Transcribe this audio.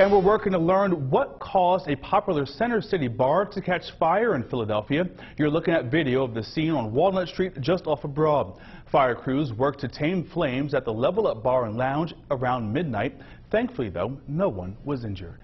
And we're working to learn what caused a popular Center City bar to catch fire in Philadelphia. You're looking at video of the scene on Walnut Street just off of Broad. Fire crews worked to tame flames at the Level Up Bar and Lounge around midnight. Thankfully, though, no one was injured.